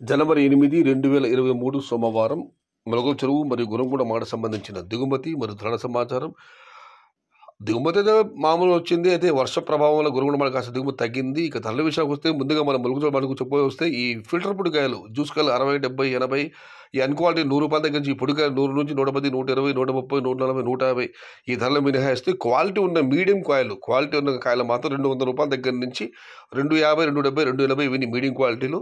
జనవరి ఎనిమిది రెండు వేల ఇరవై మూడు సోమవారం మొలకల చెరువు మరియు గురంగూడ మాట సంబంధించిన దిగుమతి మరియు ధరల సమాచారం. దిగుమతి అయితే మామూలు వచ్చింది. అయితే వర్ష ప్రభావం వల్ల గురుగుండ మనకు కాస్త దిగుమతి తగ్గింది. ఇక ధరల విషయానికి వస్తే ముందుగా మనం మొలకల మనకు చెప్పబోయి వస్తే ఈ ఫిల్టర్ పొడికాయలు జ్యూస్ కాయలు అరవై డెబ్బై ఎనభై ఈ అన్క్వాలిటీ నూరు రూపాయల దగ్గర నుంచి ఈ పొడికాయలు నూరు నుంచి నూట పది నూట ఇరవై నూట ముప్పై నూట నలభై నూట యాభై ఈ ధరలు మినహాయిస్తే క్వాలిటీ ఉన్న మీడియం కాయలు క్వాలిటీ ఉన్న కాయలు మాత్రం రెండు వందల రూపాయల దగ్గర నుంచి రెండు యాభై రెండు డెబ్బై రెండు ఎనభై ఇవన్నీ మీడియం క్వాలిటీలు.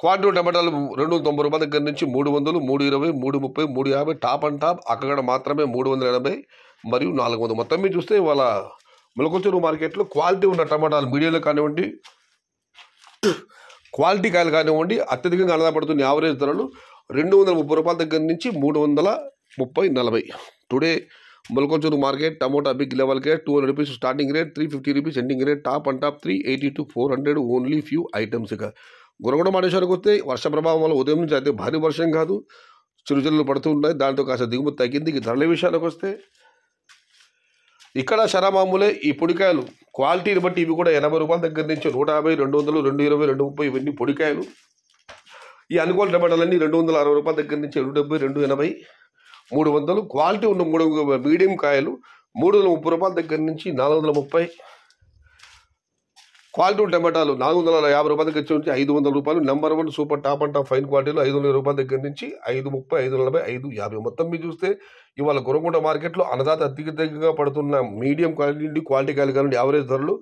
క్వాలిటీ టమాటాలు రెండు వందల తొంభై రూపాయల దగ్గర నుంచి మూడు వందలు మూడు ఇరవై మూడు ముప్పై మూడు యాభై టాప్ అండ్ టాప్ అక్కడ మాత్రమే మూడు వందల ఎనభై మరియు నాలుగు వందలు. మొత్తం మీరు చూస్తే వాళ్ళ ములకొచ్చూరు మార్కెట్లో క్వాలిటీ ఉన్న టమాటాలు మీడియంలో కానివ్వండి క్వాలిటీ కాయలు కానివ్వండి అత్యధికంగా ఆనందపడుతున్న యావరేజ్ ధరలు రెండు వందల ముప్పై రూపాయల దగ్గర నుంచి మూడు వందల ముప్పై నలభై. టుడే మొలకొచ్చూరు market tomato big level K two hundred rupees starting rate three fifty rupees ending rate top and top three eighty to four hundred only few items ఇక. గురగడ మాడేశ్వరకు వస్తే వర్ష ప్రభావం వల్ల ఉదయం నుంచి అయితే భారీ వర్షం కాదు. చిరుజల్లు పడుతూ ఉన్నాయి. దాంతో కాస్త దిగుమతి తగ్గింది. ఇక ధరల విషయాలకు వస్తే ఇక్కడ శరామామూలే ఈ పొడికాయలు. క్వాలిటీని బట్టి ఇవి కూడా ఎనభై రూపాయల దగ్గర నుంచి నూట యాభై రెండు వందలు రెండు ఇరవై రెండు ముప్పై ఇవన్నీ పొడికాయలు. ఈ అనుకూల టమాటాలన్నీ రెండు వందల అరవై రూపాయల దగ్గర నుంచి రెండు డెబ్బై రెండు ఎనభై మూడు వందలు. క్వాలిటీ ఉన్న మూడు మీడియం కాయలు మూడు వందల ముప్పై రూపాయల దగ్గర నుంచి నాలుగు వందల ముప్పై. క్వాలిటీ టమాటాలు నాలుగు వందల యాభై రూపాయల దగ్గర నుంచి ఐదు వందల రూపాయలు. Number one super top and top fine క్వాలిటీలో ఐదు వందల రూపాయల దగ్గర నుంచి ఐదు ముప్పై ఐదు నలభై ఐదు యాభై. మొత్తం మీరు చూస్తే ఇవాళ గురగుంట మార్కెట్లో అన్నదాత అత్యధికంగా పడుతున్న మీడియం క్వాలిటీ నుండి క్వాలిటీ కాయలు కానీ యావరేజ్ ధరలు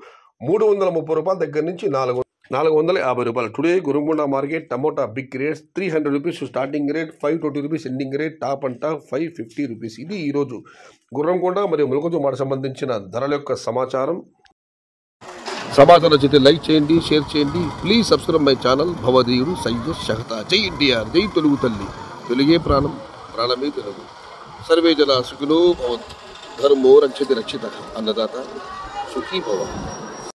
మూడు వందల ముప్పై రూపాయల దగ్గర నుంచి నాలుగు నాలుగు వందల యాభై రూపాయలు. Today Gurramkonda market tomato big rates three hundred rupees starting rate five twenty rupees ending rate top and top five fifty rupees ఇది ఈరోజు గుర్రంకొండ మరియు ములకొండ మాట సంబంధించిన ధరల యొక్క సమాచారం. సమాచారం నచ్చితే లైక్ చేయండి షేర్ చేయండి. ప్లీజ్ సబ్స్క్రైబ్ మై ఛానల్ భవదీయుడు సయ్య షహతా జై ఎన్టీఆర్ జై తెలుగు తల్లి. తెలుగే ప్రాణం ప్రాణమే తెలుగు. సర్వే జన సుఖినో భవంతు. ధర్మో రక్షతి రక్షిత. అన్నదాత సుఖీ భవ.